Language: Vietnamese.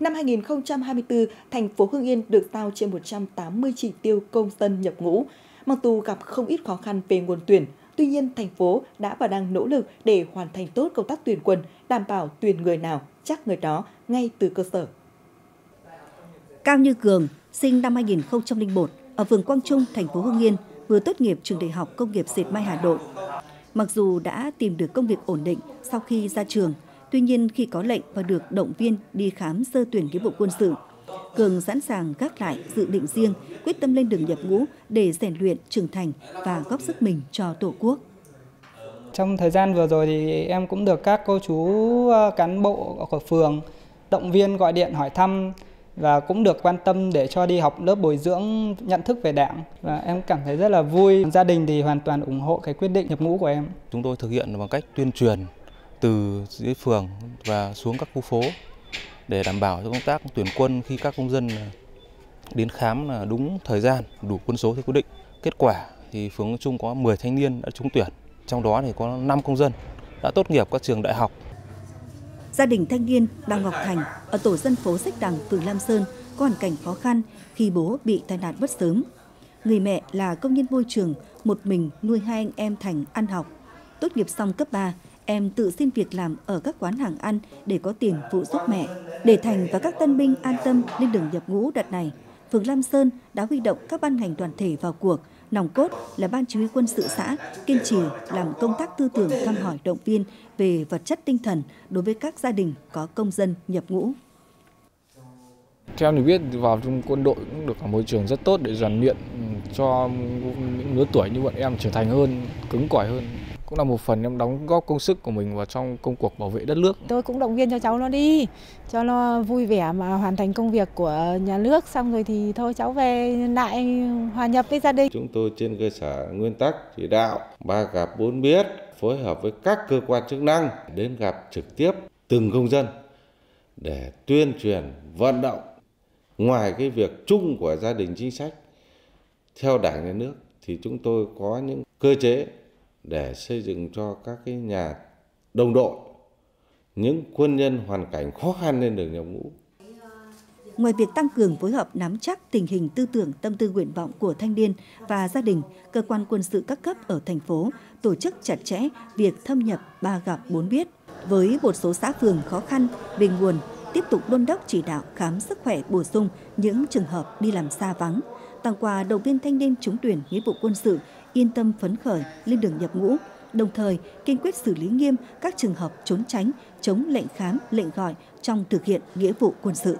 Năm 2024, thành phố Hưng Yên được giao trên 180 chỉ tiêu công dân nhập ngũ. Mặc dù gặp không ít khó khăn về nguồn tuyển, tuy nhiên thành phố đã và đang nỗ lực để hoàn thành tốt công tác tuyển quân, đảm bảo tuyển người nào chắc người đó ngay từ cơ sở. Cao Như Cường, sinh năm 2001, ở phường Quang Trung, thành phố Hưng Yên, vừa tốt nghiệp trường đại học công nghiệp dệt may Hà Nội. Mặc dù đã tìm được công việc ổn định sau khi ra trường, tuy nhiên khi có lệnh và được động viên đi khám sơ tuyển nghĩa vụ quân sự, Cường sẵn sàng gác lại dự định riêng, quyết tâm lên đường nhập ngũ để rèn luyện, trưởng thành và góp sức mình cho Tổ quốc. Trong thời gian vừa rồi thì em cũng được các cô chú ờ, cán bộ của phường động viên gọi điện hỏi thăm và cũng được quan tâm để cho đi học lớp bồi dưỡng nhận thức về đảng và em cảm thấy rất là vui. Gia đình thì hoàn toàn ủng hộ cái quyết định nhập ngũ của em. Chúng tôi thực hiện bằng cách tuyên truyền từ dưới phường và xuống các khu phố để đảm bảo cho công tác tuyển quân khi các công dân à, đến khám là đúng thời gian, đủ quân số theo quy định. Kết quả thì phường Trung có 10 thanh niên đã trúng tuyển, trong đó thì có 5 công dân đã tốt nghiệp các trường đại học Gia đình thanh niên Đào Ngọc Thành ở tổ dân phố Sách Đằng, phường Lam Sơn có hoàn cảnh khó khăn khi bố bị tai nạn bất sớm. Người mẹ là công nhân môi trường, một mình nuôi hai anh em Thành ăn học. Tốt nghiệp xong cấp 3, em tự xin việc làm ở các quán hàng ăn để có tiền phụ giúp mẹ. Để Thành và các tân binh an tâm lên đường nhập ngũ đợt này, phường Lam Sơn đã huy động các ban ngành đoàn thể vào cuộc – Nòng cốt là Ban Chỉ huy quân sự xã kiên trì làm công tác tư tưởng thăm hỏi động viên về vật chất tinh thần đối với các gia đình có công dân nhập ngũ. Theo mình biết vào trong quân đội cũng được cả môi trường rất tốt để rèn luyện ừ, cho những lứa tuổi như bọn em trưởng thành hơn, cứng cỏi hơn cũng là một phần em đóng góp công sức của mình vào trong công cuộc bảo vệ đất nước. Tôi cũng động viên cho cháu nó đi, cho nó vui vẻ mà hoàn thành công việc của nhà nước xong rồi thì thôi cháu về lại hòa nhập với gia đình. Chúng tôi trên cơ sở nguyên tắc chỉ đạo ba gặp bốn biết phối hợp với các cơ quan chức năng đến gặp trực tiếp từng công dân để tuyên truyền vận động ngoài cái việc chung của gia đình chính sách theo đảng nhà nước thì chúng tôi có những cơ chế để xây dựng cho các cái nhà đồng đội những quân nhân hoàn cảnh khó khăn lên đường nhập ngũ. Ngoài việc tăng cường phối hợp nắm chắc tình hình tư tưởng tâm tư nguyện vọng của thanh niên và gia đình, cơ quan quân sự các cấp ở thành phố tổ chức chặt chẽ việc thâm nhập ba gặp bốn biết. Với một số xã phường khó khăn về nguồn, tiếp tục đôn đốc chỉ đạo khám sức khỏe bổ sung những trường hợp đi làm xa vắng, tặng quà động viên thanh niên trúng tuyển nghĩa vụ quân sự yên tâm phấn khởi lên đường nhập ngũ, đồng thời kiên quyết xử lý nghiêm các trường hợp trốn tránh, chống lệnh khám, lệnh gọi trong thực hiện nghĩa vụ quân sự.